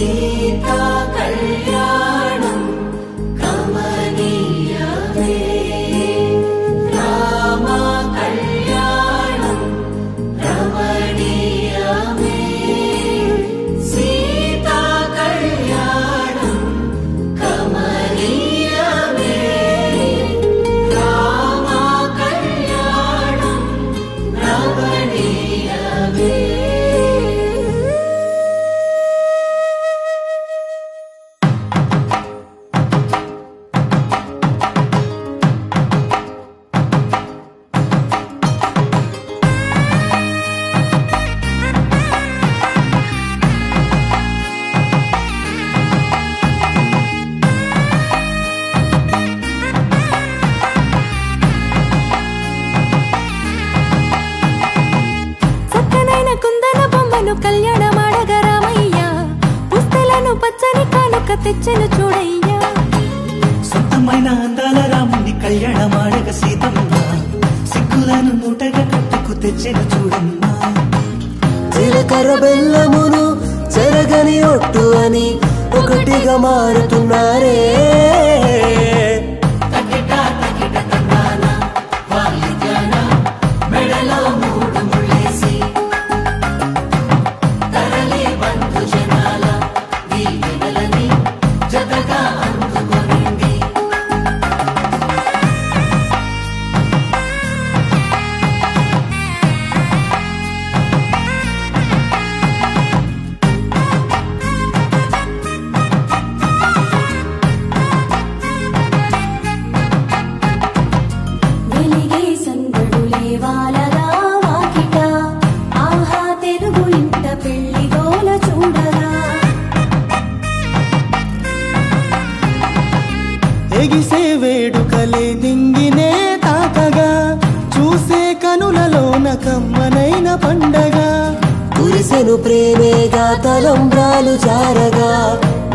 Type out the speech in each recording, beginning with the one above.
sleep. తెచ్చెను చూడయ్యా. సొంతమైన అందాల రాముని కళ్యాణమాడగ సీతమ్మ. సిగ్గులను మూటగా కట్టుకు తెచ్చిన చూడమ్మా. జీలకర్ర బెల్లమును చెరగని ఒట్టు అని ఒకటిగా మారుతున్నారే. వేడుకలే నింగినే తాకగా చూసే కనులలోన కమ్మనైన పండగ. కురిసెను ప్రేమేగా తలంబ్రాలు జారగా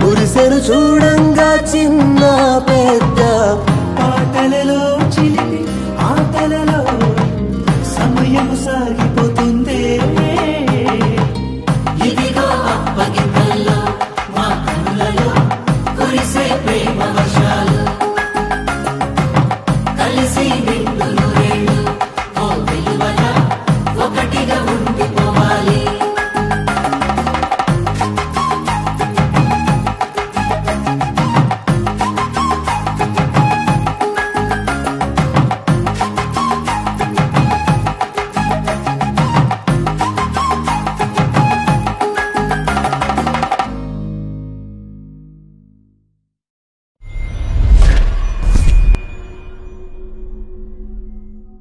మురిసెను చూడంగా చిన్న పెద్ద పాటలలో